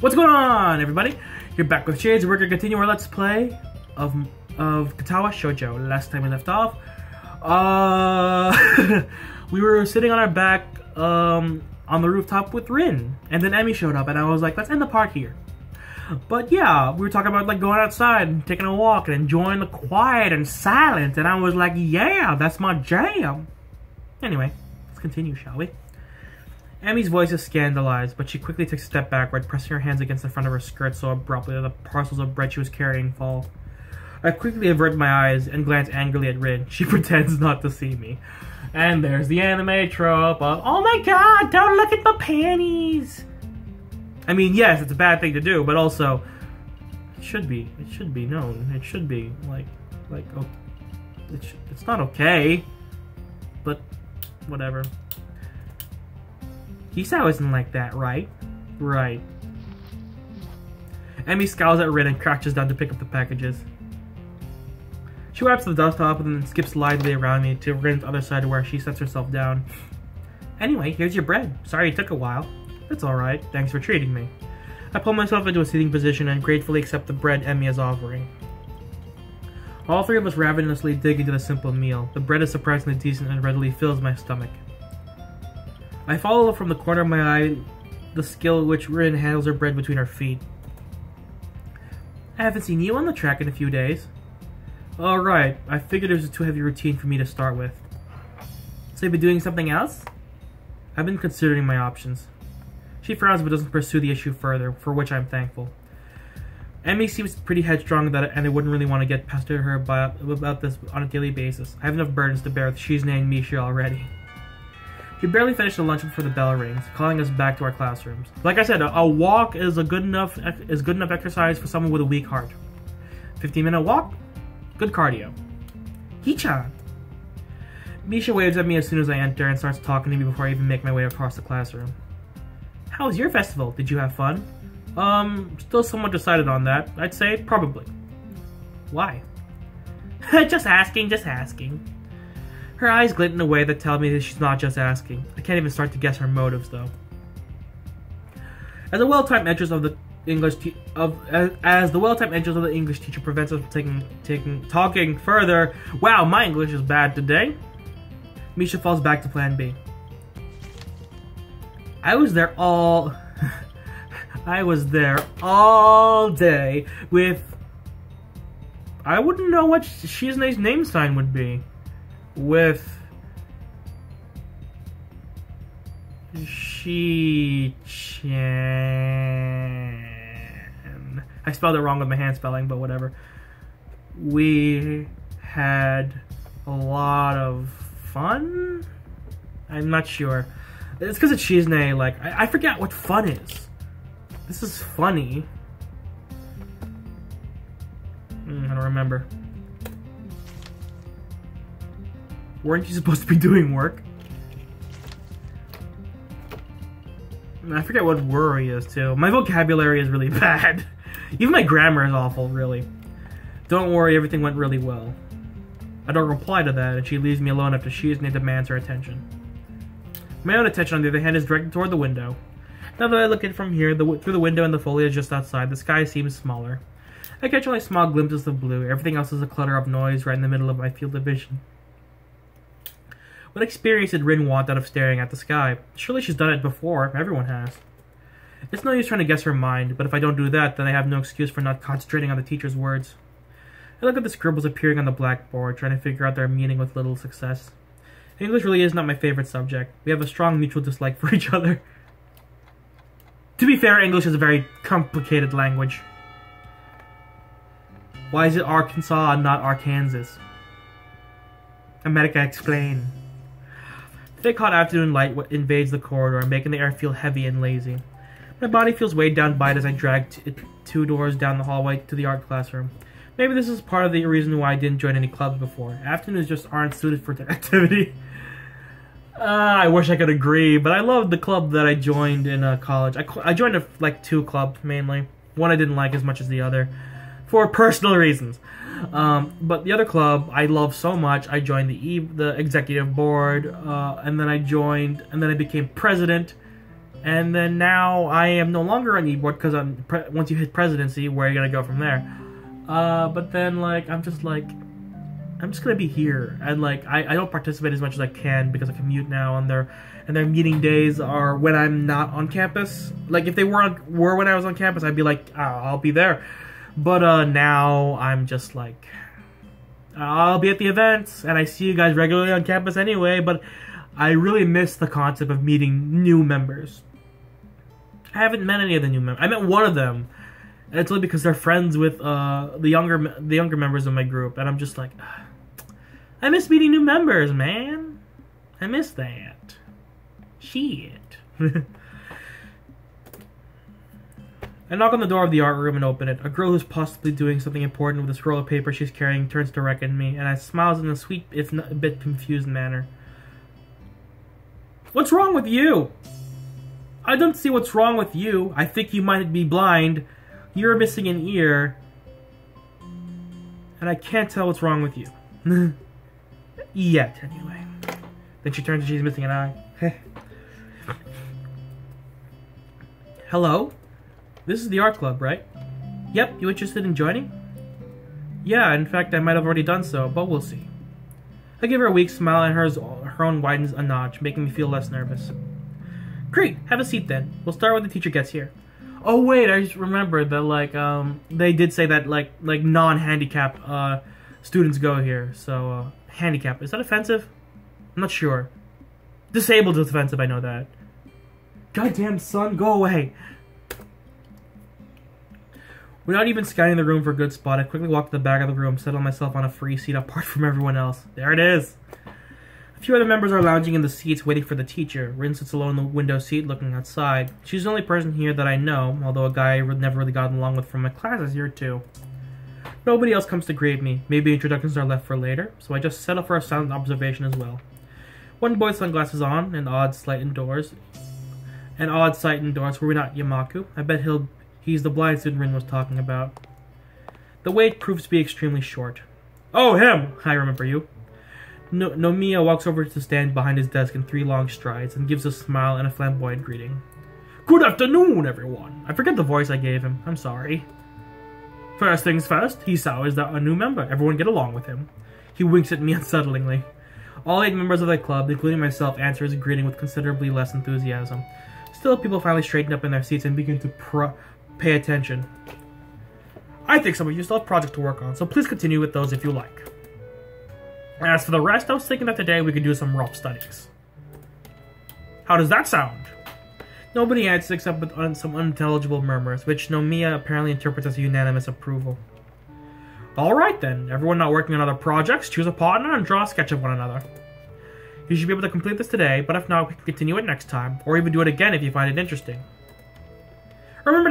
What's going on, everybody? You're back with Shadez. We're gonna continue our Let's Play of of Katawa Shoujo. Last time we left off, uh, we were sitting on our back um, on the rooftop with Rin, and then Emi showed up, and I was like, let's end the part here. But yeah, we were talking about like going outside and taking a walk and enjoying the quiet and silence, and I was like, yeah, that's my jam. Anyway, let's continue, shall we? Emi's voice is scandalized, but she quickly takes a step backward, pressing her hands against the front of her skirt so abruptly that the parcels of bread she was carrying fall. I quickly avert my eyes and glance angrily at Rin. She pretends not to see me. And there's the anime trope of, oh my god, don't look at my panties! I mean, yes, it's a bad thing to do, but also, it should be, it should be known. It should be, like, like, oh, it sh it's not okay. But, whatever. Hisao isn't like that, right? Right. Emi scowls at Rin and crouches down to pick up the packages. She wipes the dust off and then skips lively around me to Rin's other side where she sets herself down. Anyway, here's your bread. Sorry it took a while. It's alright. Thanks for treating me. I pull myself into a sitting position and gratefully accept the bread Emi is offering. All three of us ravenously dig into the simple meal. The bread is surprisingly decent and readily fills my stomach. I follow from the corner of my eye the skill which Rin handles her bread between her feet. I haven't seen you on the track in a few days. Alright, I figured it was a too heavy routine for me to start with. So you've been doing something else? I've been considering my options. She frowns but doesn't pursue the issue further, for which I'm thankful. Emi seems pretty headstrong that and I wouldn't really want to get past her about, about this on a daily basis. I have enough burdens to bear with Shizune and Misha already. We barely finished the lunch before the bell rings, calling us back to our classrooms. Like I said, a, a walk is a good enough is good enough exercise for someone with a weak heart. 15 minute walk, good cardio. Hicchan. Misha waves at me as soon as I enter and starts talking to me before I even make my way across the classroom. How was your festival? Did you have fun? Um, still somewhat decided on that. I'd say probably. Why? just asking, just asking. Her eyes glint in a way that tell me that she's not just asking. I can't even start to guess her motives, though. As a well-timed entrance of the English of as, as the well-timed entrance of the English teacher prevents us from taking taking talking further. Wow, my English is bad today. Misha falls back to Plan B. I was there all. I was there all day with. I wouldn't know what Shizune's name sign would be with She Chan. I spelled it wrong with my hand spelling, but whatever. We had a lot of fun. I'm not sure. It's because it's Shizune, like, I, I forget what fun is. This is funny. Mm, I don't remember. Weren't you supposed to be doing work? I forget what worry is, too. My vocabulary is really bad. Even my grammar is awful, really. Don't worry, everything went really well. I don't reply to that, and she leaves me alone after she is named demands her attention. My own attention, on the other hand, is directed toward the window. Now that I look in from here, the, through the window and the foliage just outside, the sky seems smaller. I catch only small glimpses of blue. Everything else is a clutter of noise right in the middle of my field of vision. What experience did Rin want out of staring at the sky? Surely she's done it before. Everyone has. It's no use trying to guess her mind, but if I don't do that, then I have no excuse for not concentrating on the teacher's words. I look at the scribbles appearing on the blackboard, trying to figure out their meaning with little success. English really is not my favorite subject. We have a strong mutual dislike for each other. To be fair, English is a very complicated language. Why is it Arkansas and not Arkansas? America, explain. Thick hot afternoon light invades the corridor, making the air feel heavy and lazy. My body feels weighed down by it as I drag two doors down the hallway to the art classroom. Maybe this is part of the reason why I didn't join any clubs before. Afternoons just aren't suited for activity. Uh, I wish I could agree, but I loved the club that I joined in uh, college. I, I joined a, like two clubs mainly. One I didn't like as much as the other, for personal reasons. Um, but the other club I love so much. I joined the e the executive board, uh, and then I joined, and then I became president. And then now I am no longer on e-board because I'm once you hit presidency, where are you gonna go from there? Uh, but then like I'm just like I'm just gonna be here and like I, I don't participate as much as I can because I commute now and their and their meeting days are when I'm not on campus. Like if they were on were when I was on campus, I'd be like oh, I'll be there. But uh, now I'm just like I'll be at the events and I see you guys regularly on campus anyway. But I really miss the concept of meeting new members. I haven't met any of the new members. I met one of them. And it's only because they're friends with uh, the younger the younger members of my group, and I'm just like, I miss meeting new members, man. I miss that. Shit. I knock on the door of the art room and open it. A girl who's possibly doing something important with a scroll of paper she's carrying turns to reckon me, and I smiles in a sweet, if not a bit confused manner. What's wrong with you? I don't see what's wrong with you. I think you might be blind. You're missing an ear. And I can't tell what's wrong with you. Yet, anyway. Then she turns and she's missing an eye. Hello? This is the art club, right? Yep, you interested in joining? Yeah, in fact, I might have already done so, but we'll see. I give her a weak smile and hers, her own widens a notch, making me feel less nervous. Great, have a seat then. We'll start when the teacher gets here. Oh wait, I just remembered that like um they did say that like like non-handicap uh students go here. So uh handicap is that offensive? I'm not sure. Disabled is offensive, I know that. Goddamn son, go away. Without even scanning the room for a good spot, I quickly walked to the back of the room, settled myself on a free seat apart from everyone else. There it is. A few other members are lounging in the seats waiting for the teacher. Rin sits alone in the window seat looking outside. She's the only person here that I know, although a guy I never really gotten along with from my class is here too. Nobody else comes to greet me. Maybe introductions are left for later, so I just settle for a silent observation as well. One boy sunglasses on, an odd sight indoors. An odd sight indoors, were we not Yamaku? I bet he'll he's the blind student Rin was talking about. The wait proves to be extremely short. Oh, him! I remember you. No Nomiya walks over to stand behind his desk in three long strides and gives a smile and a flamboyant greeting. Good afternoon, everyone. I forget the voice I gave him. I'm sorry. First things first, Hisao is a new member. Everyone get along with him. He winks at me unsettlingly. All eight members of the club, including myself, answer his greeting with considerably less enthusiasm. Still, people finally straighten up in their seats and begin to pay attention. I think some of you still have projects to work on, so please continue with those if you like. As for the rest, I was thinking that today we could do some rough studies. How does that sound? Nobody answers except with un some unintelligible murmurs, which Nomiya apparently interprets as unanimous approval. Alright then, everyone not working on other projects, choose a partner and draw a sketch of one another. You should be able to complete this today, but if not, we can continue it next time, or even do it again if you find it interesting.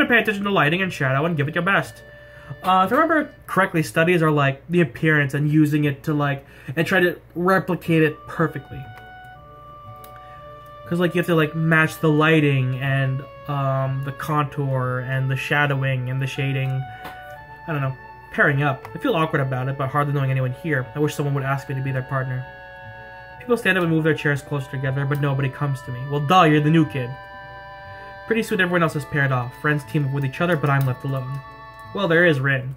Pay attention to lighting and shadow and give it your best. Uh, if I remember correctly, studies are like the appearance and using it to like, and try to replicate it perfectly. Because like you have to like match the lighting and um, the contour and the shadowing and the shading. I don't know, pairing up. I feel awkward about it, but hardly knowing anyone here. I wish someone would ask me to be their partner. People stand up and move their chairs closer together, but nobody comes to me. Well, duh, you're the new kid. Pretty soon everyone else is paired off. Friends team up with each other, but I'm left alone. Well, there is Rin.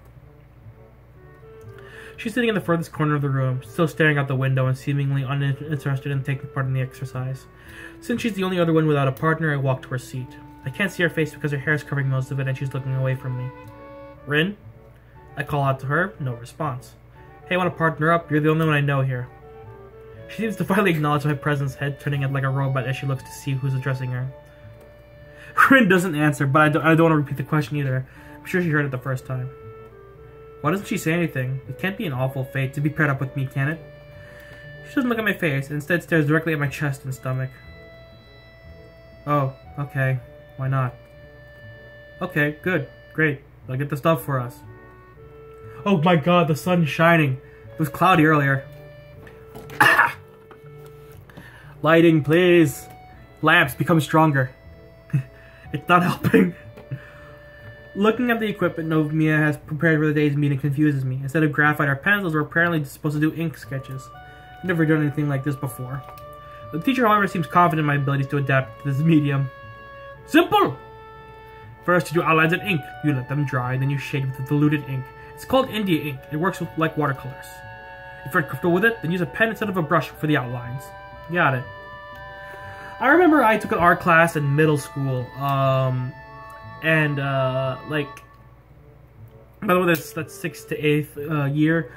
She's sitting in the furthest corner of the room, still staring out the window and seemingly uninterested in taking part in the exercise. Since she's the only other one without a partner, I walk to her seat. I can't see her face because her hair is covering most of it and she's looking away from me. Rin? I call out to her, no response. Hey, want to partner up? You're the only one I know here. She seems to finally acknowledge my presence, head turning it like a robot as she looks to see who's addressing her. Rin doesn't answer, but I don't, I don't want to repeat the question either. I'm sure she heard it the first time. Why doesn't she say anything? It can't be an awful fate to be paired up with me, can it? She doesn't look at my face, instead stares directly at my chest and stomach. Oh, okay. Why not? Okay, good. Great. I'll get the stuff for us. Oh my god, the sun's shining. It was cloudy earlier. Lighting, please. Lamps become stronger. It's not helping. Looking at the equipment Nomiya has prepared for the day's meeting confuses me. Instead of graphite or pencils, we're apparently supposed to do ink sketches. I've never done anything like this before. The teacher, however, seems confident in my abilities to adapt to this medium. Simple! First, you do outlines in ink, you let them dry, then you shade with the diluted ink. It's called India ink. It works with, like watercolors. If you're comfortable with it, then use a pen instead of a brush for the outlines. Got it. I remember I took an art class in middle school, um, and uh, like, by the way, that's that's sixth to eighth uh, year,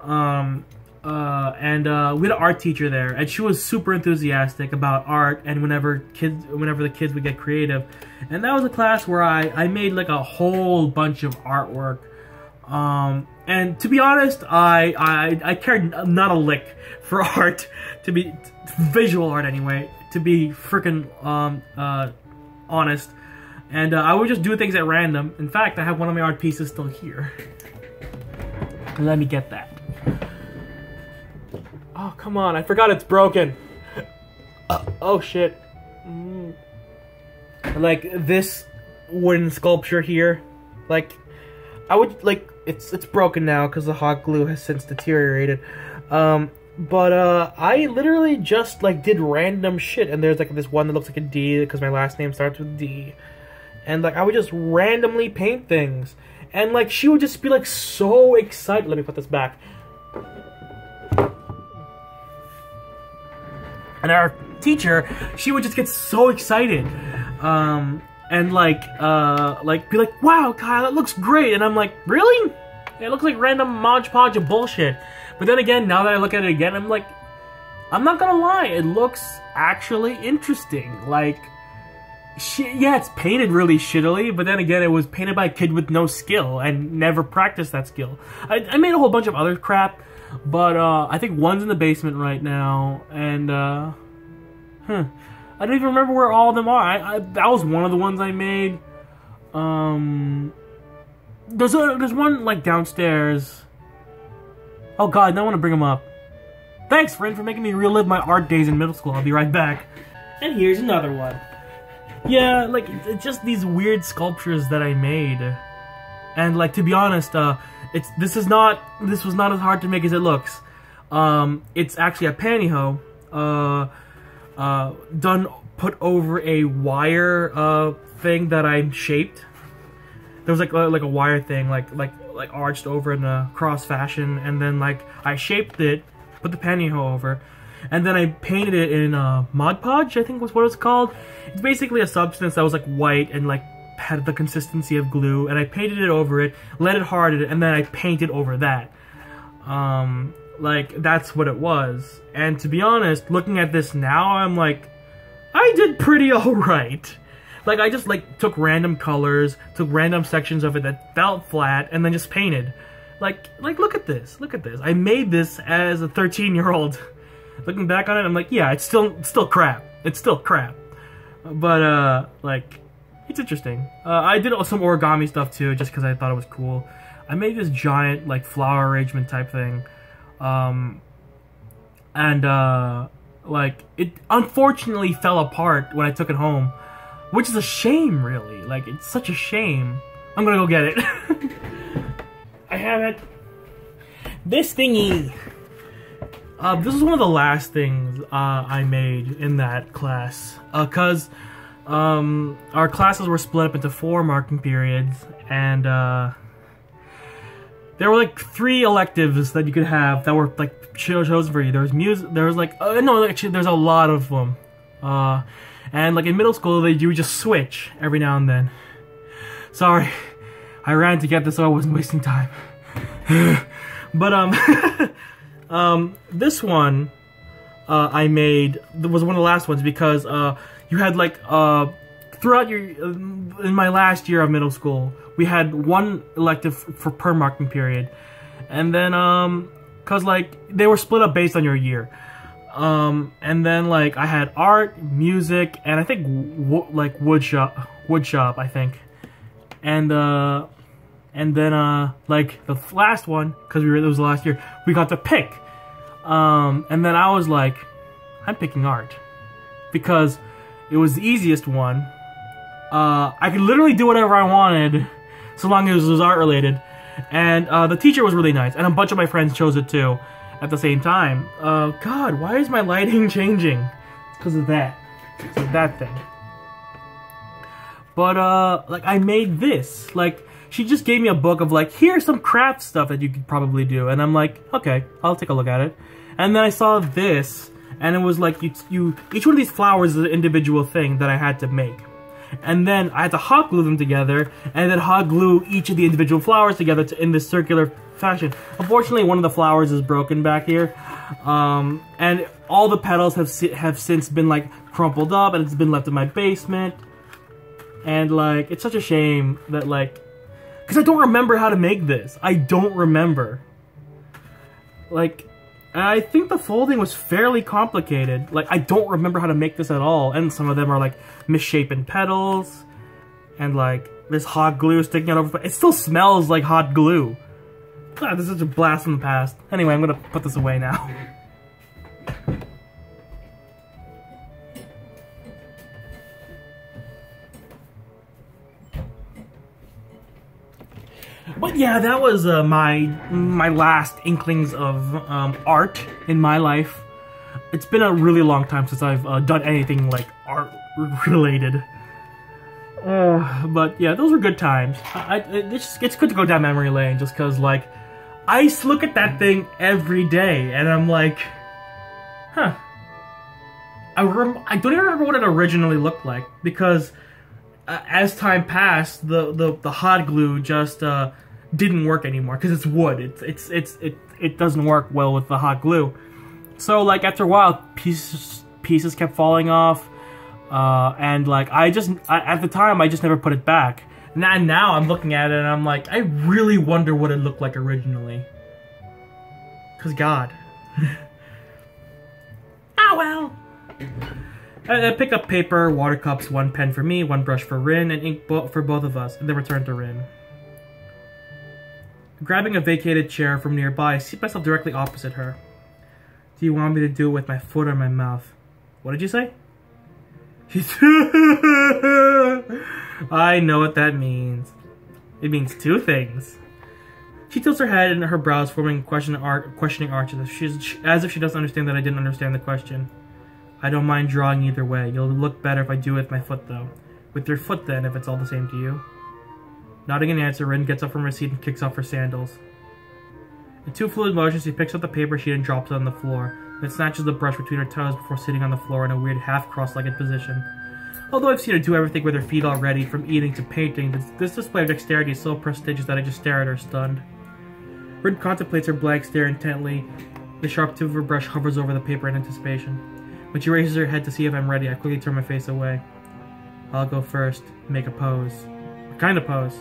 um, uh, and uh, we had an art teacher there, and she was super enthusiastic about art, and whenever kids, whenever the kids would get creative, and that was a class where I I made like a whole bunch of artwork. Um, and to be honest, I, I I cared not a lick for art, to be visual art anyway. To be freaking um uh honest, and uh, I would just do things at random. In fact, I have one of my art pieces still here. Let me get that. Oh come on! I forgot it's broken. Uh, oh shit. Mm. Like this wooden sculpture here, like I would like it's it's broken now because the hot glue has since deteriorated. Um, but uh, I literally just like did random shit, and there's like this one that looks like a D because my last name starts with D, and like I would just randomly paint things, and like she would just be like so excited. Let me put this back. And our teacher, she would just get so excited. Um, and like uh like be like, wow, Kyle, that looks great. And I'm like, really? It looks like random Mod Podge of bullshit. But then again, now that I look at it again, I'm like, I'm not gonna lie, it looks actually interesting. Like, yeah, it's painted really shittily, but then again, it was painted by a kid with no skill and never practiced that skill. I, I made a whole bunch of other crap, but uh, I think one's in the basement right now, and uh, huh. I don't even remember where all of them are. I, I, that was one of the ones I made. Um, there's a there's one like downstairs. Oh God, I want to bring them up. Thanks, friend, for making me relive my art days in middle school. I'll be right back. And here's another one. Yeah, like just these weird sculptures that I made, and like to be honest, uh, it's this is not this was not as hard to make as it looks. Um, it's actually a pantyhose. Uh uh, done put over a wire uh, thing that I shaped. There was like uh, like a wire thing, like like like arched over in a cross fashion, and then like I shaped it, put the pantyhose over, and then I painted it in uh, Mod Podge, I think was what it's called. It's basically a substance that was like white and like had the consistency of glue, and I painted it over it, let it harden, and then I painted over that. Um, like, that's what it was. And to be honest, looking at this now, I'm like, I did pretty alright. Like, I just, like, took random colors, took random sections of it that felt flat, and then just painted. Like, like, look at this, look at this. I made this as a 13-year-old. Looking back on it, I'm like, yeah, it's still, still crap. It's still crap. But, uh, like, it's interesting. Uh, I did some origami stuff, too, just because I thought it was cool. I made this giant, like, flower arrangement type thing. Um, and uh, like it unfortunately fell apart when I took it home, which is a shame, really. Like it's such a shame. I'm gonna go get it. I have it. This thingy. Uh, this is one of the last things uh, I made in that class, uh, cause um, our classes were split up into four marking periods, and uh, there were like three electives that you could have that were like chosen for you. There was music. There was like uh, no, actually, there's a lot of them. And like in middle school, they would just switch every now and then. Sorry, I ran to get this so I wasn't wasting time. but um, um, this one uh, I made was one of the last ones because uh, you had like uh throughout your in my last year of middle school, we had one elective for per marking period, and then um, cause like they were split up based on your year, um, and then like I had art, music, and I think like wood shop, wood shop, I think, and uh, and then uh, like the last one, cause we were it was last year, we got to pick, um, and then I was like, I'm picking art, because it was the easiest one. Uh, I could literally do whatever I wanted, so long as it was art related. And uh, the teacher was really nice, and a bunch of my friends chose it too at the same time. Uh, God, why is my lighting changing? Because of that. Of that thing. But uh, like I made this. Like she just gave me a book of like here's some craft stuff that you could probably do, and I'm like, okay, I'll take a look at it. And then I saw this, and it was like you, you each one of these flowers is an individual thing that I had to make. And then I had to hot glue them together, and then hot glue each of the individual flowers together to, in this circular fashion. Unfortunately, one of the flowers is broken back here, um, and all the petals have si have since been like crumpled up, and it's been left in my basement. And like, it's such a shame that like, because I don't remember how to make this. I don't remember. Like, I think the folding was fairly complicated. Like, I don't remember how to make this at all. And some of them are, like, misshapen petals. And, like, this hot glue sticking out over... It still smells like hot glue. This is such a blast from the past. Anyway, I'm gonna put this away now. But yeah, that was uh, my my last inklings of um, art in my life. It's been a really long time since I've uh, done anything like art related. Uh, but yeah, those were good times. I, I, it's, it's good to go down memory lane just because, like, I look at that thing every day and I'm like, huh. I, I don't even remember what it originally looked like because uh, as time passed, the, the, the hot glue just uh, didn't work anymore because it's wood. It's it's it's it it doesn't work well with the hot glue. So like after a while, pieces pieces kept falling off, uh, and like I just I, at the time I just never put it back. Now now I'm looking at it and I'm like I really wonder what it looked like originally. Cause God. ah well. I, I pick up paper, water cups, one pen for me, one brush for Rin, and ink bo for both of us, and then return to Rin. Grabbing a vacated chair from nearby, I seat myself directly opposite her. Do you want me to do it with my foot or my mouth? What did you say? I know what that means. It means two things. She tilts her head and her brows forming question arc, questioning arches she's, as if she doesn't understand that I didn't understand the question. I don't mind drawing either way. You'll look better if I do it with my foot, though. With your foot, then, if it's all the same to you. Nodding in answer, Rin gets up from her seat and kicks off her sandals. In two fluid motions, she picks up the paper sheet and drops it on the floor, then snatches the brush between her toes before sitting on the floor in a weird half cross-legged position. Although I've seen her do everything with her feet already, from eating to painting, this display of dexterity is so prestigious that I just stare at her stunned. Rin contemplates her blank stare intently. The sharp tip of her brush hovers over the paper in anticipation. When she raises her head to see if I'm ready, I quickly turn my face away. I'll go first, make a pose. What kind of pose?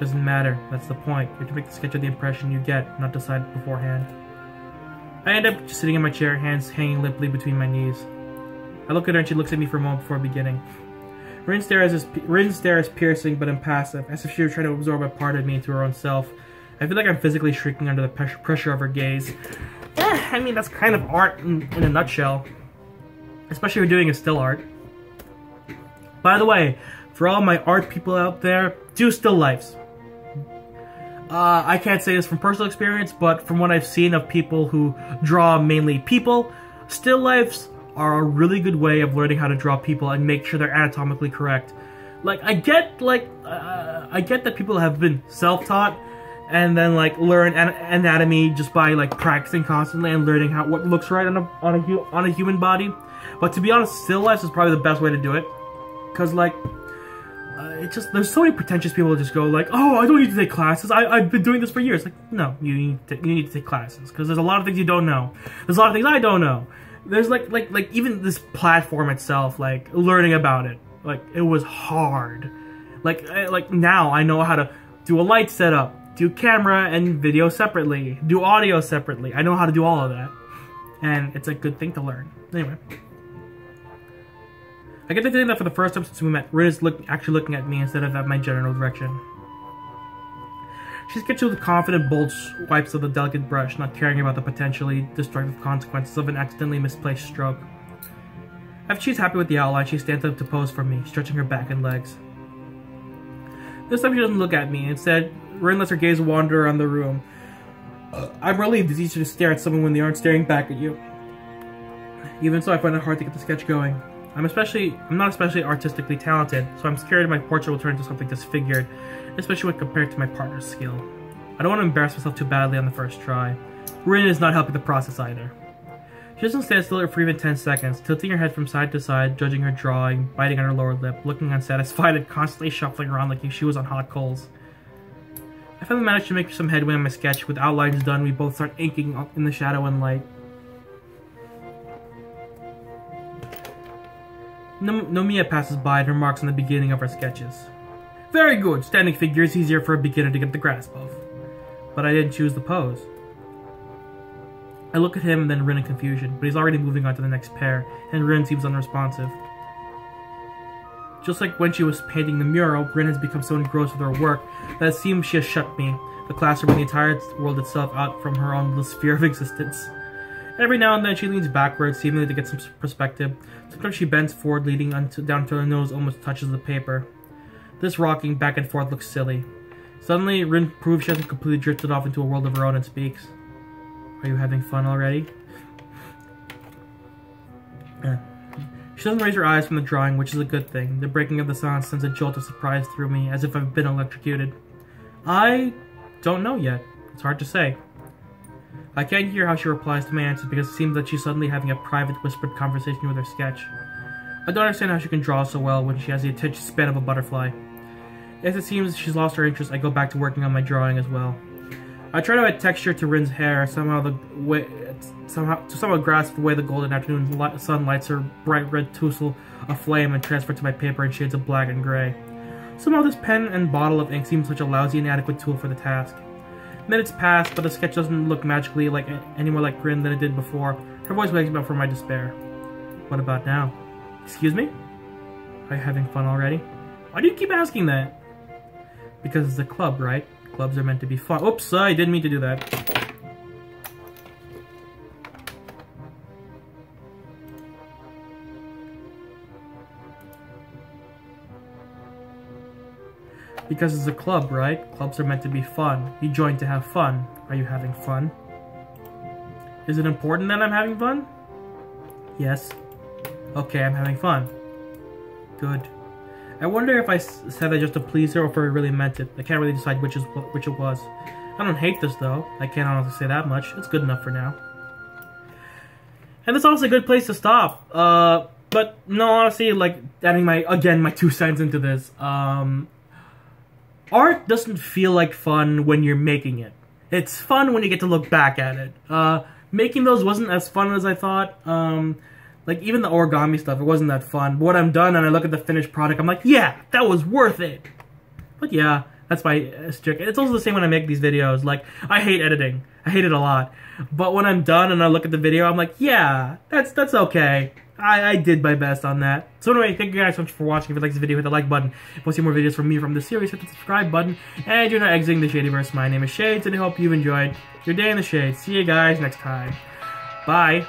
Doesn't matter, that's the point. You have to make the sketch of the impression you get, not decide beforehand. I end up just sitting in my chair, hands hanging limply between my knees. I look at her and she looks at me for a moment before beginning. Rin's stare is, Rin's stare is piercing but impassive, as if she were trying to absorb a part of me into her own self. I feel like I'm physically shrinking under the pressure of her gaze. Eh, I mean, that's kind of art in, in a nutshell. Especially if you're doing a still art. By the way, for all my art people out there, do still lifes. Uh, I can't say this from personal experience, but from what I've seen of people who draw mainly people, still lifes are a really good way of learning how to draw people and make sure they're anatomically correct. Like, I get, like, uh, I get that people have been self-taught and then, like, learn an anatomy just by, like, practicing constantly and learning how what looks right on a, on a, on a human body. But to be honest, still lifes is probably the best way to do it. Because, like, uh, it just there's so many pretentious people that just go like, oh, I don't need to take classes. I I've been doing this for years. Like, no, you need to, you need to take classes because there's a lot of things you don't know. There's a lot of things I don't know. There's like like like even this platform itself, like learning about it, like it was hard. Like like now I know how to do a light setup, do camera and video separately, do audio separately. I know how to do all of that, and it's a good thing to learn. Anyway. I get the feeling that for the first time since we met, Rin is actually looking at me instead of at my general direction. She sketches with confident, bold swipes of the delicate brush, not caring about the potentially destructive consequences of an accidentally misplaced stroke. After she's happy with the outline, she stands up to pose for me, stretching her back and legs. This time she doesn't look at me. Instead, Rin lets her gaze wander around the room. Uh, I'm relieved it's easier to stare at someone when they aren't staring back at you. Even so, I find it hard to get the sketch going. I'm especially I'm not especially artistically talented, so I'm scared my portrait will turn into something disfigured, especially when compared to my partner's skill. I don't want to embarrass myself too badly on the first try. Rin is not helping the process either. She doesn't stand still for even 10 seconds, tilting her head from side to side, judging her drawing, biting on her lower lip, looking unsatisfied and constantly shuffling around like if she was on hot coals. I finally managed to make some headway on my sketch. With outlines done, we both start inking in the shadow and light. Nomiya passes by and remarks on the beginning of our sketches. Very good, standing figure is easier for a beginner to get the grasp of. But I didn't choose the pose. I look at him and then Rin in confusion, but he's already moving on to the next pair, and Rin seems unresponsive. Just like when she was painting the mural, Rin has become so engrossed with her work that it seems she has shut me, the classroom, and the entire world itself out from her own sphere of existence. Every now and then she leans backwards, seemingly to get some perspective. Sometimes she bends forward, leading down until her nose almost touches the paper. This rocking back and forth looks silly. Suddenly, Rin proves she hasn't completely drifted off into a world of her own and speaks. Are you having fun already? Uh, she doesn't raise her eyes from the drawing, which is a good thing. The breaking of the silence sends a jolt of surprise through me, as if I've been electrocuted. I don't know yet. It's hard to say. I can't hear how she replies to my answer because it seems that she's suddenly having a private whispered conversation with her sketch. I don't understand how she can draw so well when she has the attention span of a butterfly. As it seems she's lost her interest, I go back to working on my drawing as well. I try to add texture to Rin's hair, somehow the way, somehow to somehow grasp the way the golden afternoon sun lights her bright red tussle aflame and transfer to my paper in shades of black and gray. Somehow this pen and bottle of ink seem such a lousy and inadequate tool for the task. Minutes pass, but the sketch doesn't look magically like any more like Rin than it did before. Her voice wakes me up from my despair. What about now? Excuse me? Are you having fun already? Why do you keep asking that? Because it's a club, right? Clubs are meant to be fun. Oops, I didn't mean to do that. Because it's a club, right? Clubs are meant to be fun. You join to have fun. Are you having fun? Is it important that I'm having fun? Yes. Okay, I'm having fun. Good. I wonder if I said that just to please her or if I really meant it. I can't really decide which is which it was. I don't hate this though. I can't honestly say that much. It's good enough for now. And it's also a good place to stop. Uh, but no, honestly, like adding my again my two cents into this. Um, art doesn't feel like fun when you're making it. It's fun when you get to look back at it. Uh, making those wasn't as fun as I thought. Um, like, even the origami stuff, it wasn't that fun. But when I'm done and I look at the finished product, I'm like, yeah, that was worth it. But yeah, that's my uh, trick. It's also the same when I make these videos. Like, I hate editing. I hate it a lot. But when I'm done and I look at the video, I'm like, yeah, that's that's okay. I, I did my best on that. So anyway, thank you guys so much for watching. If you like this video, hit the like button. If you want to see more videos from me from this series, hit the subscribe button. And you're not exiting the Shadyverse. My name is Shadez, and I hope you've enjoyed your day in the shade. See you guys next time. Bye.